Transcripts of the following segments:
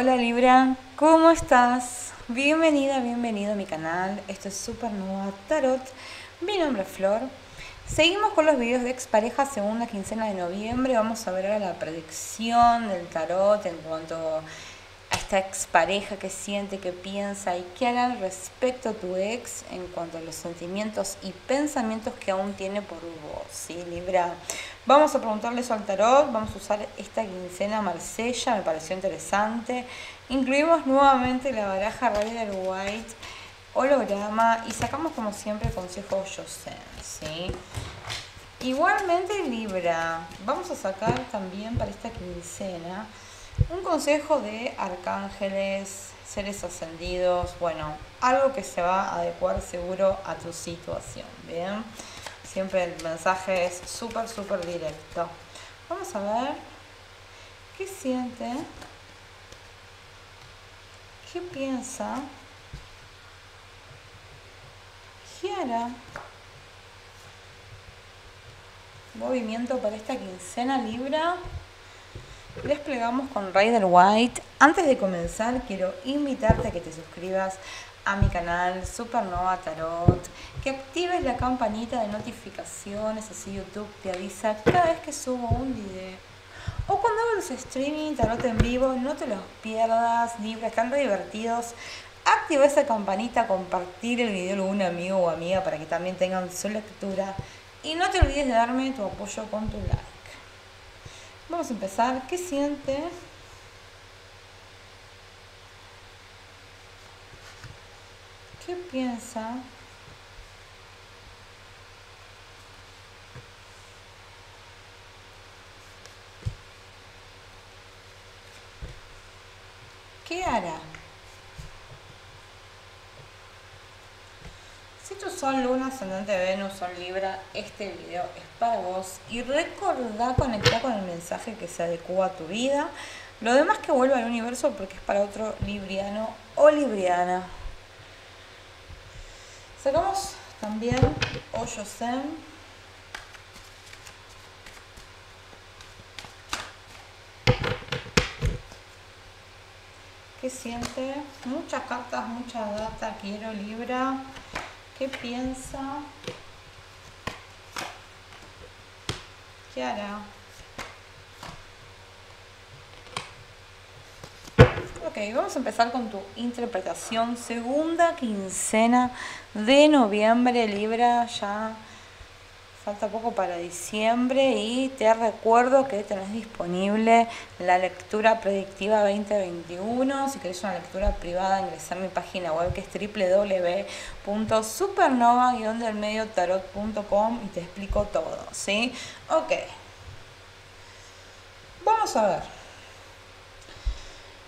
Hola Libra, ¿cómo estás? Bienvenida, bienvenido a mi canal. Esto es Supernova Tarot. Mi nombre es Flor. Seguimos con los videos de expareja segunda quincena de noviembre. Vamos a ver ahora la predicción del tarot en cuanto a esta expareja que siente, que piensa y qué hará respecto a tu ex en cuanto a los sentimientos y pensamientos que aún tiene por vos, ¿sí, Libra? Vamos a preguntarle eso al tarot, vamos a usar esta quincena Marsella, me pareció interesante. Incluimos nuevamente la baraja Rider White, holograma y sacamos como siempre consejo Yosen, ¿sí? Igualmente Libra, vamos a sacar también para esta quincena un consejo de arcángeles, seres ascendidos, bueno, algo que se va a adecuar seguro a tu situación, ¿bien? Siempre el mensaje es súper, súper directo. Vamos a ver qué siente, qué piensa, qué hará. Movimiento para esta quincena Libra desplegamos con Rider White. Antes de comenzar, quiero invitarte a que te suscribas a mi canal Supernova Tarot, que actives la campanita de notificaciones, así YouTube te avisa cada vez que subo un video. O cuando hago los streaming, tarot en vivo, no te los pierdas, están re divertidos. Activa esa campanita, compartir el video con un amigo o amiga para que también tengan su lectura. Y no te olvides de darme tu apoyo con tu like. Vamos a empezar. ¿Qué siente? ¿Qué piensa? ¿Qué hará? Si tu Sol, Luna, Ascendente, Venus, Sol, Libra, este video es para vos. Y recordá conectar con el mensaje que se adecua a tu vida. Lo demás que vuelva al universo porque es para otro libriano o libriana. Sacamos también Hoyo Zen. ¿Qué siente? Muchas cartas, mucha data. Quiero Libra. ¿Qué piensa? ¿Qué hará? Ok, vamos a empezar con tu interpretación. Segunda quincena de noviembre, Libra, ya falta poco para diciembre y te recuerdo que tenés disponible la lectura predictiva 2021. Si querés una lectura privada, ingresar a mi página web que es www.supernova-tarot.com y te explico todo, ¿sí? Ok. Vamos a ver.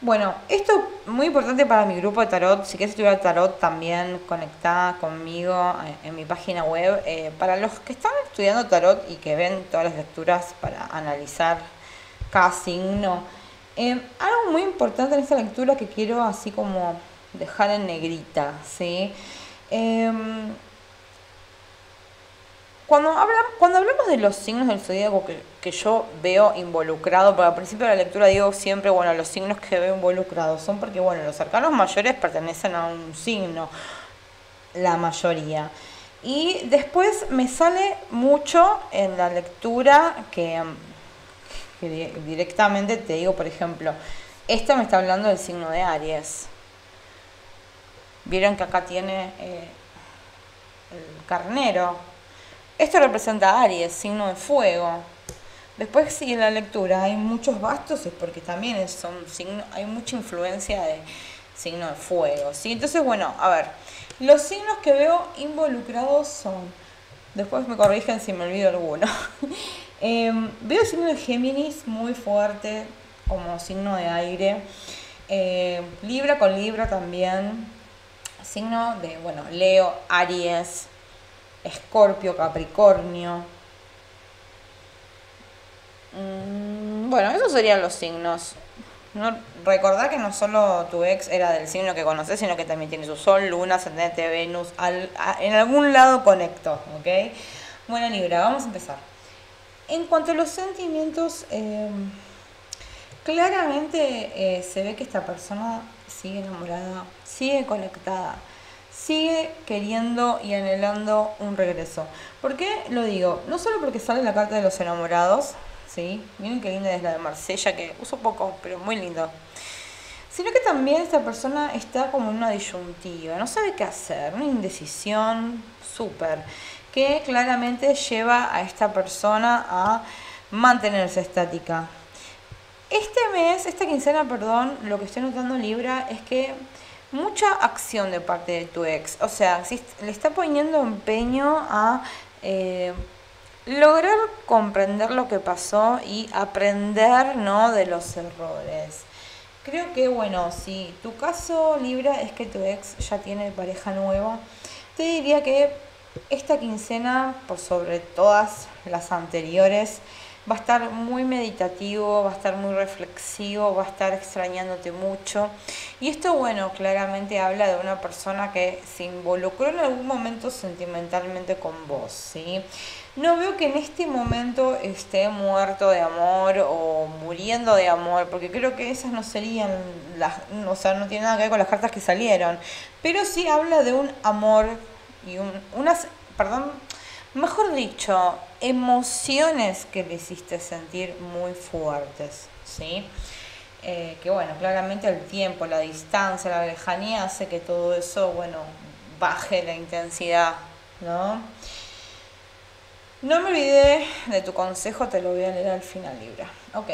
Bueno, esto es muy importante para mi grupo de tarot. Si quieres estudiar tarot, también conectada conmigo en, mi página web. Eh, para los que están estudiando tarot y que ven todas las lecturas para analizar cada signo, eh, algo muy importante en esta lectura que quiero así como dejar en negrita, ¿sí? Cuando, hablamos, cuando hablamos de los signos del zodíaco que, que, yo veo involucrado, porque al principio de la lectura digo siempre, bueno, los signos que veo involucrados son porque, bueno, los arcanos mayores pertenecen a un signo, la mayoría. Y después me sale mucho en la lectura que, directamente te digo, por ejemplo, esta me está hablando del signo de Aries. Vieron que acá tiene eh, el carnero, esto representa a Aries, signo de fuego. Después sigue la lectura, hay muchos bastos, es porque también son signo, hay mucha influencia de signo de fuego. ¿sí? Entonces, bueno, a ver, los signos que veo involucrados son, después me corrigen si me olvido alguno. Em, veo signo de Géminis muy fuerte, como signo de aire. Em, Libra con Libra también. Signo de, bueno, Leo, Aries, Escorpio, Capricornio. Mm, bueno, esos serían los signos. No, recordá que no solo tu ex era del signo que conoces, sino que también tiene su sol, luna, ascendente, Venus, en algún lado conecto, ¿ok? Bueno, Libra, vamos a empezar. En cuanto a los sentimientos, em, claramente eh, se ve que esta persona sigue enamorada, sigue conectada, sigue queriendo y anhelando un regreso. ¿Por qué lo digo? No solo porque sale la carta de los enamorados, ¿sí? Miren qué linda es la de Marsella, que uso poco, pero muy lindo. Sino que también esta persona está como en una disyuntiva, no sabe qué hacer, una indecisión súper, que claramente lleva a esta persona a mantenerse estática. Este mes, esta quincena, perdón, lo que estoy notando Libra es que mucha acción de parte de tu ex. O sea, le está poniendo empeño a eh, lograr comprender lo que pasó y aprender ¿no? de los errores. Creo que, bueno, si tu caso, Libra, es que tu ex ya tiene pareja nueva, te diría que esta quincena, por sobre todas las anteriores, va a estar muy meditativo, va a estar muy reflexivo, va a estar extrañándote mucho. Y esto, bueno, claramente habla de una persona que se involucró en algún momento sentimentalmente con vos, ¿sí? No veo que en este momento esté muerto de amor o muriendo de amor, porque creo que esas no serían las, o sea, no tiene nada que ver con las cartas que salieron, pero sí habla de un amor y un, unas, perdón, mejor dicho, emociones que le hiciste sentir muy fuertes, ¿sí? Eh, que bueno, claramente el tiempo, la distancia, la lejanía hace que todo eso, bueno, baje la intensidad, ¿no? No me olvidé de tu consejo, te lo voy a leer al final, Libra. Ok.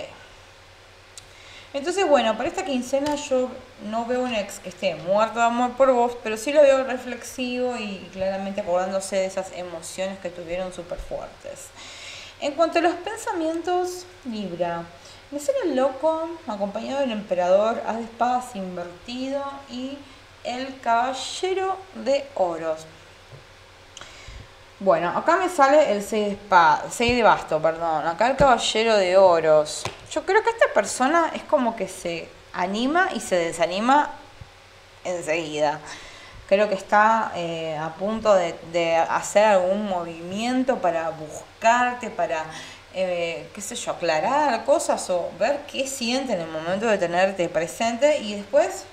Entonces, bueno, para esta quincena yo no veo un ex que esté muerto de amor por vos, pero sí lo veo reflexivo y claramente acordándose de esas emociones que tuvieron súper fuertes. En cuanto a los pensamientos, Libra, me sale el loco acompañado del emperador, haz de espadas invertido y el caballero de oros. Bueno, acá me sale el 6 de espada, 6 de basto, perdón. Acá el caballero de oros. Yo creo que esta persona es como que se anima y se desanima enseguida. Creo que está eh, a punto de, hacer algún movimiento para buscarte, para, eh, qué sé yo, aclarar cosas o ver qué siente en el momento de tenerte presente y después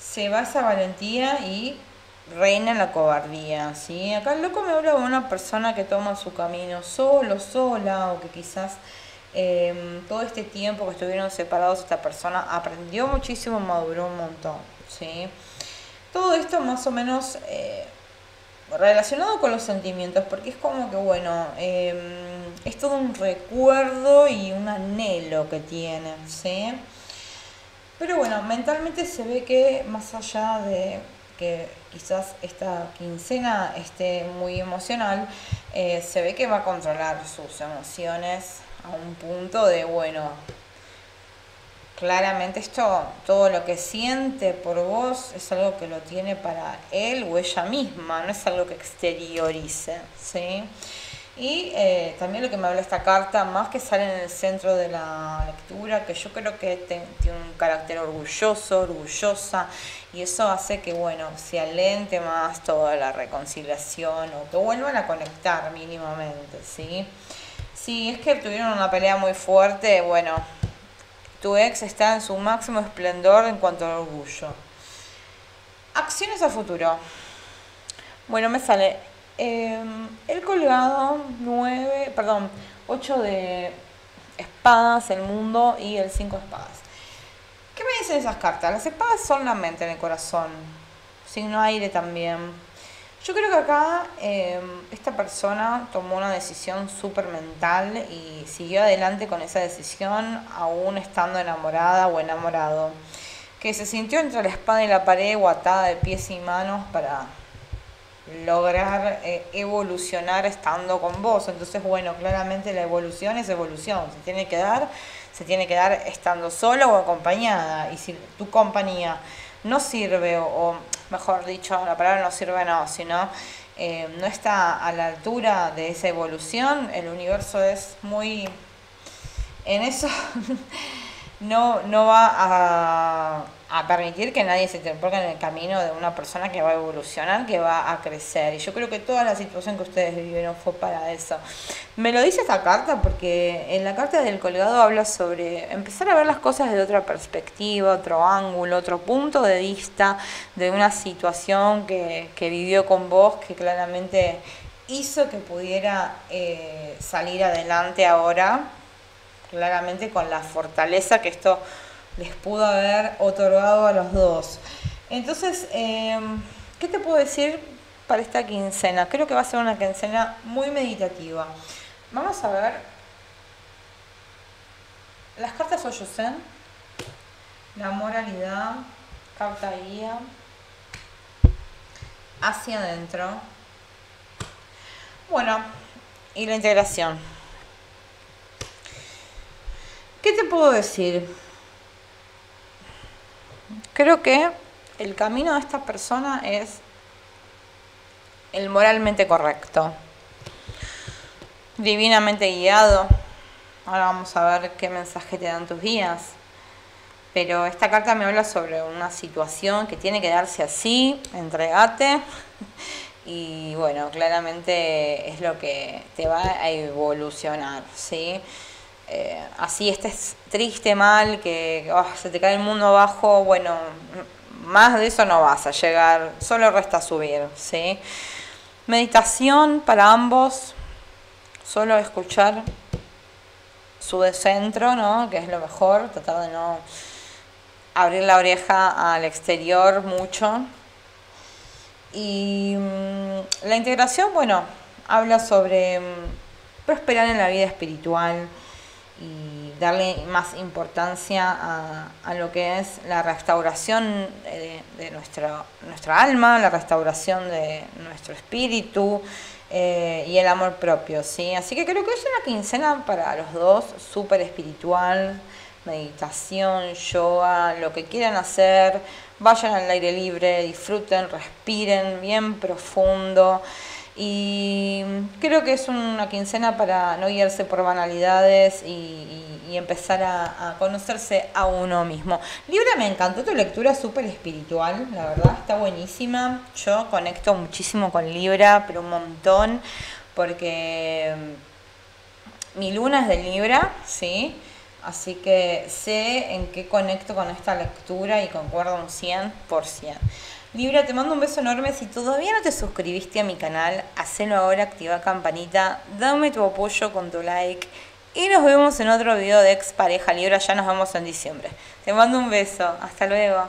se va esa valentía y reina la cobardía, ¿sí? Acá el loco me habla de una persona que toma su camino solo, sola, o que quizás em, todo este tiempo que estuvieron separados esta persona aprendió muchísimo, maduró un montón, ¿sí? Todo esto más o menos eh, relacionado con los sentimientos, porque es como que, bueno, em, es todo un recuerdo y un anhelo que tiene, ¿sí? Pero bueno, mentalmente se ve que más allá de que quizás esta quincena esté muy emocional, eh, se ve que va a controlar sus emociones a un punto de, bueno, claramente esto, todo lo que siente por vos es algo que lo tiene para él o ella misma, no es algo que exteriorice, ¿sí? Y eh, también lo que me habla esta carta, más que sale en el centro de la lectura, que yo creo que tiene un carácter orgulloso, orgullosa, y eso hace que, bueno, se alente más toda la reconciliación o que vuelvan a conectar mínimamente, ¿sí? Si es que tuvieron una pelea muy fuerte, bueno, tu ex está en su máximo esplendor en cuanto al orgullo. Acciones a futuro. Bueno, me sale Em, el colgado, 9, perdón, 8 de espadas, el mundo y el 5 de espadas. ¿Qué me dicen esas cartas? Las espadas son la mente en el corazón, signo aire también. Yo creo que acá em, esta persona tomó una decisión súper mental y siguió adelante con esa decisión aún estando enamorada o enamorado. Que se sintió entre la espada y la pared o atada de pies y manos para lograr eh, evolucionar estando con vos. Entonces, bueno, claramente la evolución es evolución, se tiene que dar, se tiene que dar estando sola o acompañada. Y si tu compañía no sirve, o, mejor dicho, la palabra no sirve no, sino eh, no está a la altura de esa evolución, el universo es muy... En eso no, no va a a permitir que nadie se te ponga en el camino de una persona que va a evolucionar, que va a crecer. Y yo creo que toda la situación que ustedes vivieron fue para eso. Me lo dice esta carta porque en la carta del colgado habla sobre empezar a ver las cosas de otra perspectiva, otro ángulo, otro punto de vista de una situación que, que vivió con vos, que claramente hizo que pudiera eh, salir adelante ahora, claramente con la fortaleza que esto les pudo haber otorgado a los dos. Entonces, em, ¿qué te puedo decir para esta quincena? Creo que va a ser una quincena muy meditativa. Vamos a ver las cartas Oyosen, la moralidad, carta guía, hacia adentro. Bueno, y la integración. ¿Qué te puedo decir? Creo que el camino de esta persona es el moralmente correcto, divinamente guiado. Ahora vamos a ver qué mensaje te dan tus guías. Pero esta carta me habla sobre una situación que tiene que darse así, entregate. Y bueno, claramente es lo que te va a evolucionar, ¿sí? Eh, así estés triste, mal, que oh, se te cae el mundo abajo, bueno, más de eso no vas a llegar, solo resta subir, ¿sí? Meditación para ambos, solo escuchar su descentro, ¿no? Que es lo mejor, tratar de no abrir la oreja al exterior mucho. Y mm, la integración, bueno, habla sobre mm, prosperar en la vida espiritual, y darle más importancia a, lo que es la restauración de, nuestra, nuestra alma, la restauración de nuestro espíritu eh, y el amor propio, ¿sí? Así que creo que es una quincena para los dos, súper espiritual, meditación, yoga, lo que quieran hacer, vayan al aire libre, disfruten, respiren bien profundo. Y creo que es una quincena para no guiarse por banalidades y, empezar a, conocerse a uno mismo. Libra, me encantó tu lectura, súper espiritual, la verdad, está buenísima. Yo conecto muchísimo con Libra, pero un montón, porque mi luna es de Libra, ¿sí? Así que sé en qué conecto con esta lectura y concuerdo un 100%. Libra, te mando un beso enorme. Si todavía no te suscribiste a mi canal, hacelo ahora, activa campanita, dame tu apoyo con tu like. Y nos vemos en otro video de expareja Libra, ya nos vemos en diciembre. Te mando un beso, hasta luego.